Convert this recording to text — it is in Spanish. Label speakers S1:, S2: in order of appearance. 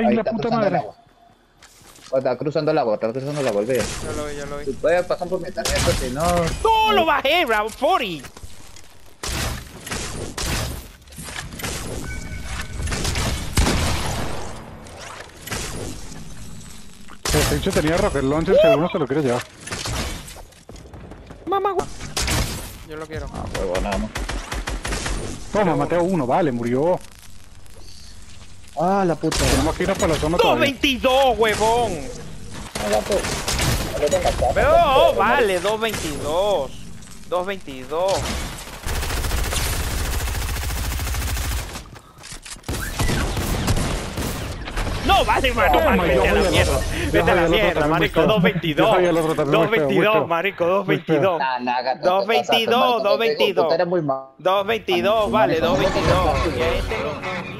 S1: Ay,
S2: Ahí
S1: la
S2: está
S1: puta
S2: cruzando el
S1: madre.
S2: agua. O Está cruzando el agua, está cruzando el agua, olvídate.
S3: Ya lo vi, ya lo vi.
S2: Si puedes pasar por mi tarjeta, si no...
S3: ¡No! ¡Lo bajé, round 40!
S1: El pinche tenía rocket launcher, si alguno se lo quiere llevar.
S3: Mamá, Yo lo quiero.
S2: Ah, huevo, nada más.
S1: Toma, maté a uno, vale, murió.
S2: Ah, la puta.
S1: Tenemos que ir a para la zona todavía.
S3: 222, huevón.
S2: No,
S3: oh,
S2: no,
S3: vale, 222. 222. No, vale, mano, vete a la mierda. Vete a la mierda, marico,
S1: muy feo.
S3: 222.
S1: Yo voy al otro también, muy feo, muy
S3: 222,
S1: feo.
S3: marico,
S1: Muy feo.
S3: 222.
S2: Nah, nah, gato, te
S3: 222,
S2: pasaste, marico, te digo,
S3: 222.
S2: Tú eres muy mal.
S3: 222, vale, 222. Y ahí tengo